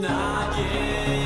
not yet.